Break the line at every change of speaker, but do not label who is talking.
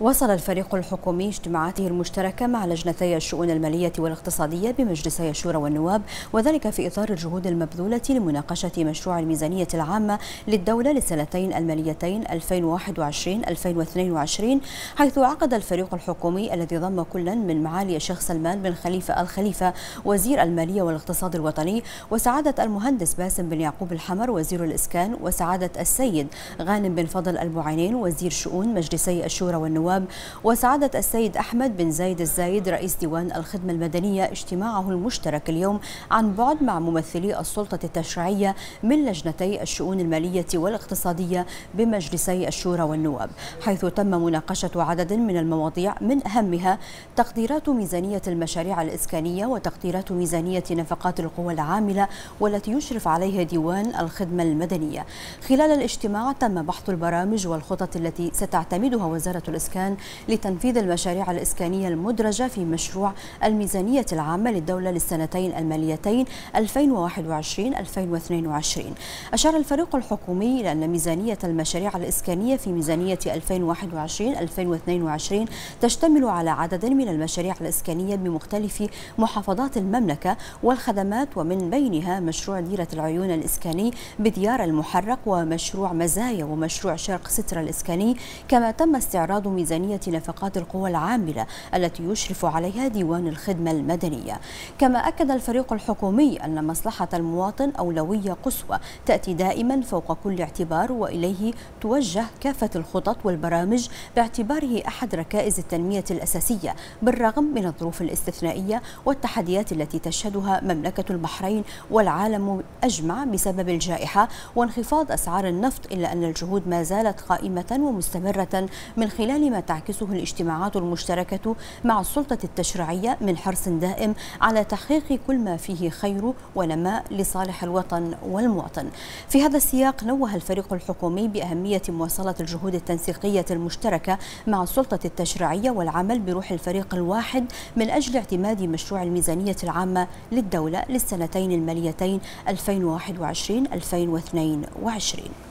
وصل الفريق الحكومي اجتماعاته المشتركة مع لجنتي الشؤون المالية والاقتصادية بمجلسي الشورى والنواب وذلك في إطار الجهود المبذولة لمناقشة مشروع الميزانية العامة للدولة للسنتين الماليتين 2021-2022 حيث عقد الفريق الحكومي الذي ضم كلا من معالي الشيخ سلمان بن خليفة الخليفة وزير المالية والاقتصاد الوطني وسعادة المهندس باسم بن يعقوب الحمر وزير الإسكان وسعادة السيد غانم بن فضل البوعينين وزير شؤون مجلسي الشورى والنواب. النواب وسعادة السيد أحمد بن زايد الزايد رئيس ديوان الخدمة المدنية اجتماعه المشترك اليوم عن بعد مع ممثلي السلطة التشريعية من لجنتي الشؤون المالية والاقتصادية بمجلسي الشورى والنواب حيث تم مناقشة عدد من المواضيع من أهمها تقديرات ميزانية المشاريع الإسكانية وتقديرات ميزانية نفقات القوى العاملة والتي يشرف عليها ديوان الخدمة المدنية. خلال الاجتماع تم بحث البرامج والخطط التي ستعتمدها وزارة الإسكان الإسكان لتنفيذ المشاريع الإسكانية المدرجة في مشروع الميزانية العامة للدولة للسنتين الماليتين 2021-2022 أشار الفريق الحكومي إلى أن ميزانية المشاريع الإسكانية في ميزانية 2021-2022 تشتمل على عدد من المشاريع الإسكانية بمختلف محافظات المملكة والخدمات ومن بينها مشروع ديرة العيون الإسكاني بديار المحرق ومشروع مزايا ومشروع شرق سترة الإسكاني. كما تم استعراض ميزانية نفقات القوى العاملة التي يشرف عليها ديوان الخدمة المدنية. كما أكد الفريق الحكومي أن مصلحة المواطن أولوية قصوى تأتي دائما فوق كل اعتبار وإليه توجه كافة الخطط والبرامج باعتباره أحد ركائز التنمية الأساسية بالرغم من الظروف الاستثنائية والتحديات التي تشهدها مملكة البحرين والعالم أجمع بسبب الجائحة وانخفاض أسعار النفط إلا أن الجهود ما زالت قائمة ومستمرة من خلال ما تعكسه الاجتماعات المشتركة مع السلطة التشريعية من حرص دائم على تحقيق كل ما فيه خير ونماء لصالح الوطن والمواطن. في هذا السياق نوه الفريق الحكومي بأهمية مواصلة الجهود التنسيقية المشتركة مع السلطة التشريعية والعمل بروح الفريق الواحد من أجل اعتماد مشروع الميزانية العامة للدولة للسنتين الماليتين 2021-2022